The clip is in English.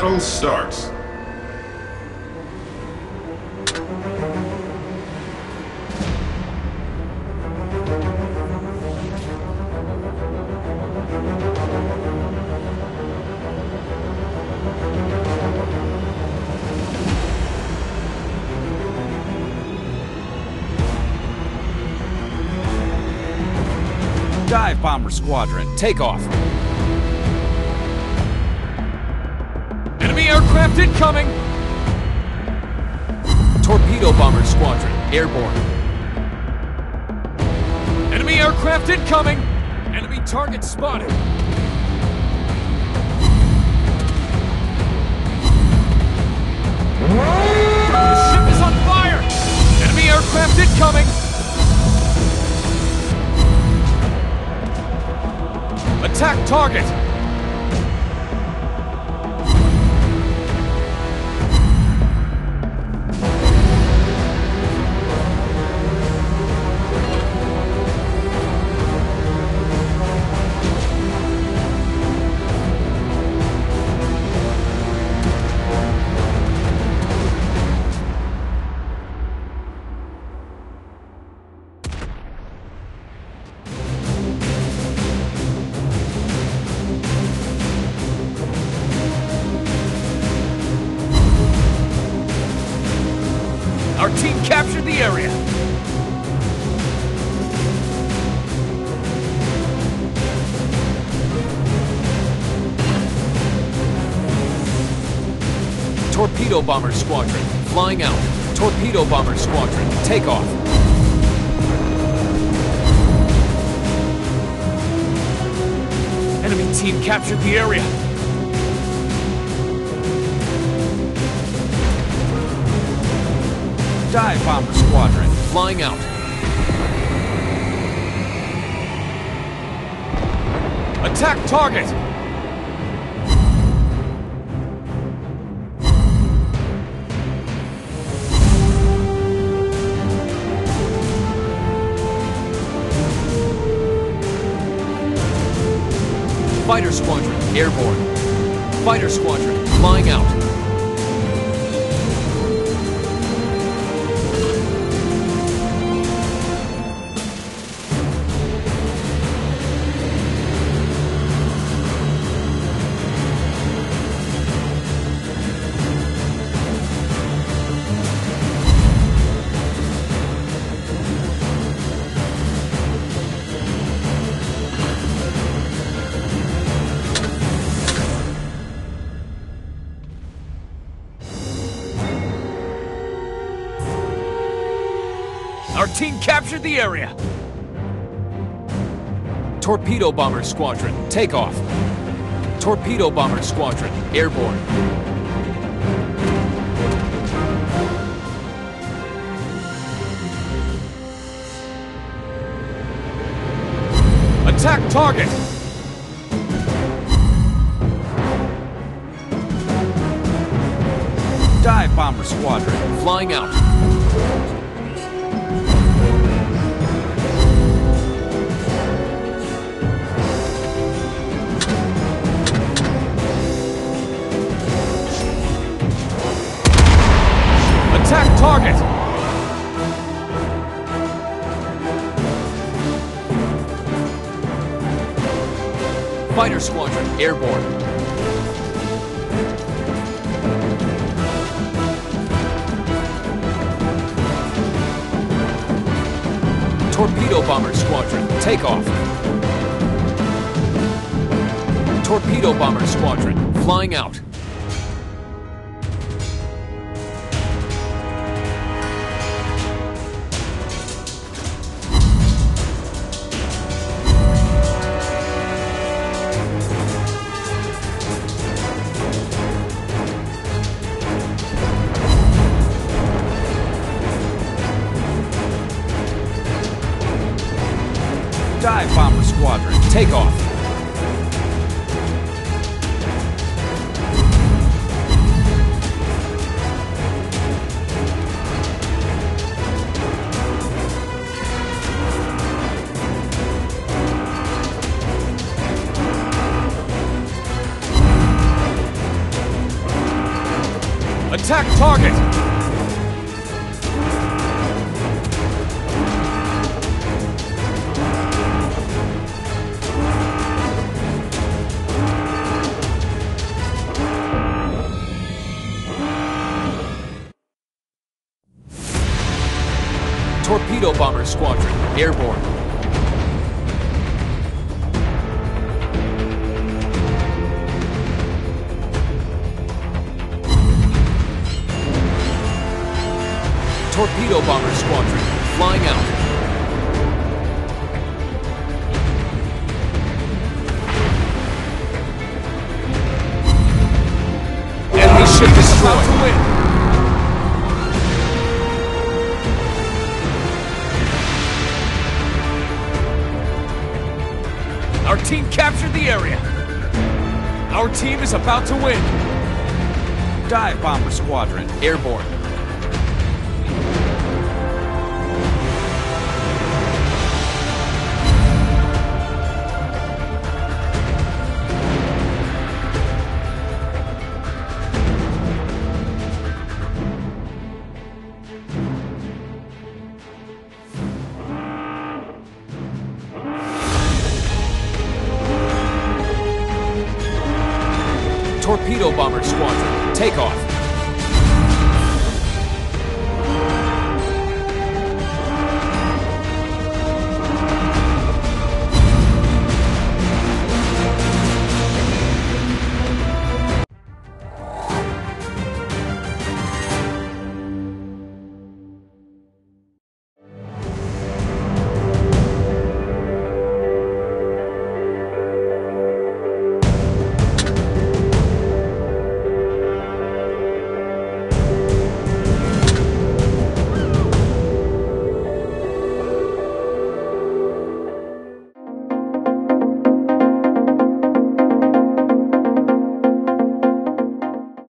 battle starts. Dive Bomber Squadron, take off. Enemy aircraft incoming! Torpedo Bomber Squadron, airborne. Enemy aircraft incoming! Enemy target spotted! The ship is on fire! Enemy aircraft incoming! Attack target! Our team captured the area! Torpedo Bomber Squadron, flying out. Torpedo Bomber Squadron, take off. Enemy team captured the area! Dive Bomber Squadron, flying out. Attack target! Fighter Squadron, airborne. Fighter Squadron, flying out. Our team captured the area! Torpedo Bomber Squadron, take off. Torpedo Bomber Squadron, airborne. Attack target! Dive Bomber Squadron, flying out. Target! Fighter Squadron, airborne. Torpedo Bomber Squadron, take off. Torpedo Bomber Squadron, flying out. Squadron, take off. Attack target! Torpedo Bomber Squadron, airborne. Torpedo Bomber Squadron, flying out. Enemy ship destroyed. Team is about to win. Dive Bomber Squadron. Airborne. Torpedo Bomber Squadron, take off.